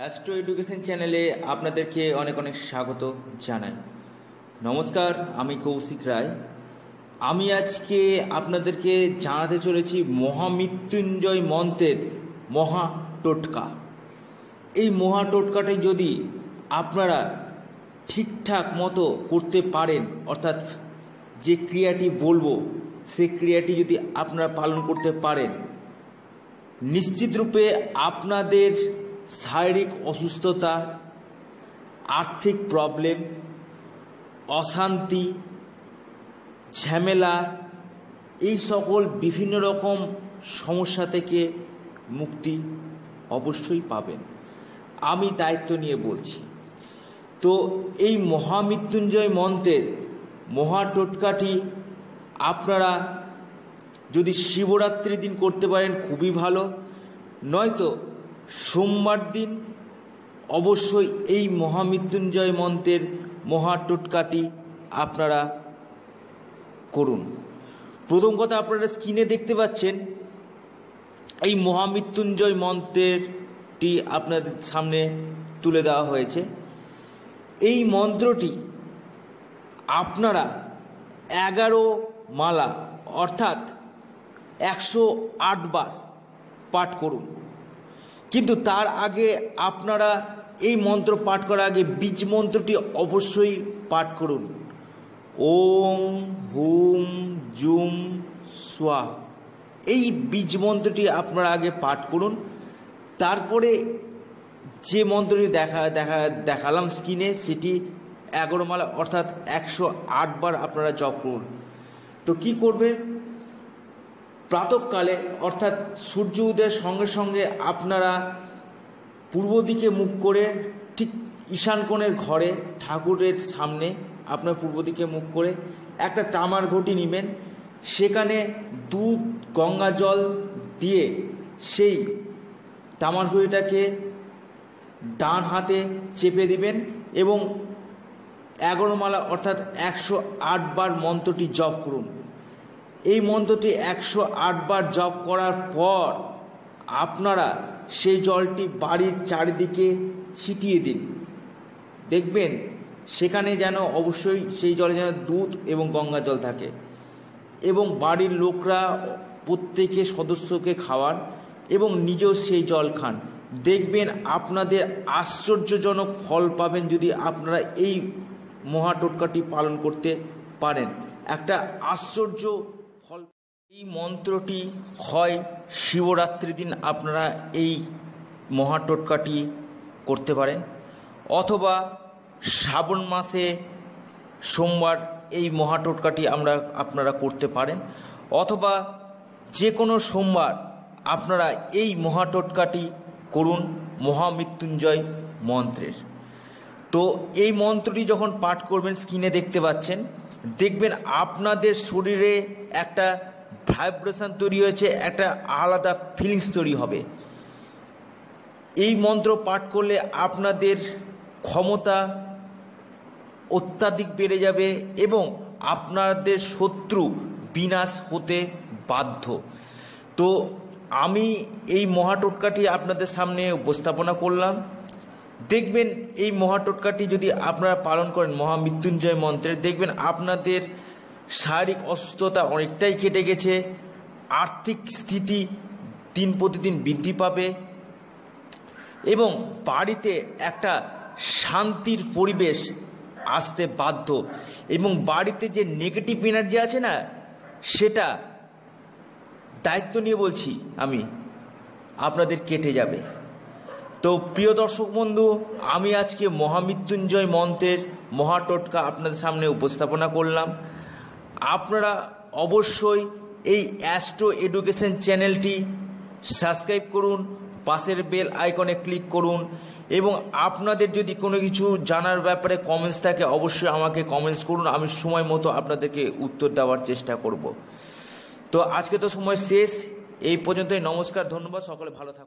Astro education চ্যানেলে আপনাদেরকে অনেক অনেক স্বাগত জানাই। নমস্কার, আমি কৌশিক রায়। আমি আজকে আপনাদেরকে জানাতে চলেছি মহামৃত্যুঞ্জয় মন্ত্রের মহা টোটকা। এই মহা টোটকাটি যদি আপনারা ঠিকঠাক মতো করতে পারেন, অর্থাৎ যে ক্রিয়াটি বলব, সে ক্রিয়াটি যদি আপনারা পালন করতে পারেন নিশ্চিতরূপে আপনাদের শারীরিক অসুস্থতা, আর্থিক প্রবলেম, অশান্তি, ঝামেলা, এই সকল বিভিন্ন রকম সমস্যা থেকে মুক্তি অবশ্যই পাবেন। আমি দায়িত্ব নিয়ে বলছি। তো এই মহামৃত্যুঞ্জয় মন্ত্রের মহা টোটকাটি আপনারা যদি শিবরাত্রির দিন করতে পারেন খুবই ভালো। নয়তো সোমবার দিন অবশ্যই এই মহামৃত্যুঞ্জয় মন্ত্রের মহা টোটকাটি আপনারা করুন। প্রথম কথা আপনারা স্ক্রিনে দেখতে পাচ্ছেন, এই মহামৃত্যুঞ্জয় মন্ত্রেরটি আপনাদের সামনে তুলে দেওয়া হয়েছে। এই মন্ত্রটি আপনারা এগারো মালা, অর্থাৎ একশো বার পাঠ করুন। কিন্তু তার আগে আপনারা এই মন্ত্র পাঠ করার আগে বীজ মন্ত্রটি অবশ্যই পাঠ করুন। ওম, হুম, জুম সোয়া এই বীজ মন্ত্রটি আপনারা আগে পাঠ করুন। তারপরে যে মন্ত্রটি দেখা দেখা, দেখালাম স্ক্রিনে সেটি এগারো মালা, অর্থাৎ একশো আট বার আপনারা জপ করুন। তো কি করবেন প্রাতকালে, অর্থাৎ সূর্য উদয়ের সঙ্গে সঙ্গে আপনারা পূর্ব দিকে মুখ করে ঠিক ঈশান কোণের ঘরে, ঠাকুরের সামনে আপনার পূর্ব দিকে মুখ করে একটা তামার ঘটি নেবেন। সেখানে দুধ, গঙ্গা জল দিয়ে সেই তামার ঘটিটাকে ডান হাতে চেপে দিবেন এবং এগারো মালা, অর্থাৎ একশো আট বার মন্ত্রটি জপ করুন। এই মন্ত্রটি একশো আট বার জপ করার পর আপনারা সেই জলটি বাড়ির চারিদিকে ছিটিয়ে দিন। দেখবেন সেখানে যেন অবশ্যই সেই জলে যেন দুধ এবং গঙ্গা জল থাকে এবং বাড়ির লোকরা প্রত্যেকে সদস্যকে খাওয়ান এবং নিজেও সেই জল খান। দেখবেন আপনাদের আশ্চর্যজনক ফল পাবেন যদি আপনারা এই মহা টোটকাটি পালন করতে পারেন। একটা আশ্চর্য ফল। এই মন্ত্রটি হয়, শিবরাত্রি দিন আপনারা এই মহা টোটকাটি করতে পারেন। অথবা, শ্রাবণ মাসে সোমবার এই মহা টোটকাটি আমরা, আপনারা করতে পারেন। অথবা যে কোনো সোমবার আপনারা এই মহা টোটকাটি করুন মহামৃত্যুঞ্জয় মন্ত্রের। তো এই মন্ত্রটি যখন পাঠ করবেন, স্ক্রিনে দেখতে পাচ্ছেন দেখবেন আপনাদের শরীরে একটা ভাইব্রেশন তৈরি হয়েছে, একটা আলাদা ফিলিংস তৈরি হবে। এই মন্ত্র পাঠ করলে আপনাদের ক্ষমতা অত্যাধিক বেড়ে যাবে এবং আপনাদের শত্রু বিনাশ হতে বাধ্য। তো আমি এই মহাটোটকাটি আপনাদের সামনে উপস্থাপনা করলাম। দেখবেন এই মহাটোটকাটি যদি আপনারা পালন করেন মহামৃত্যুঞ্জয় মন্ত্রের, দেখবেন আপনাদের শারীরিক অসুস্থতা অনেকটাই কেটে গেছে, আর্থিক স্থিতি দিন প্রতিদিন বৃদ্ধি পাবে, এবং বাড়িতে একটা শান্তির পরিবেশ আসতে বাধ্য, এবং বাড়িতে যে নেগেটিভ এনার্জি আছে না, সেটা দায়িত্ব নিয়ে বলছি আমি, আপনাদের কেটে যাবে। তো প্রিয় দর্শক বন্ধু, আমি আজকে মহামৃত্যুঞ্জয় মন্ত্রের মহাটোটকা আপনাদের সামনে উপস্থাপনা করলাম। আপনারা অবশ্যই এই অ্যাস্ট্রো এডুকেশন চ্যানেলটি সাবস্ক্রাইব করুন, পাশের বেল আইকনে ক্লিক করুন এবং আপনাদের যদি কোনো কিছু জানার ব্যাপারে কমেন্টস থাকে, অবশ্যই আমাকে কমেন্টস করুন, আমি সময় মতো আপনাদেরকে উত্তর দেওয়ার চেষ্টা করব। তো আজকে তো সময় শেষ, এই পর্যন্তই, নমস্কার, ধন্যবাদ, সকলে ভালো থাকুন।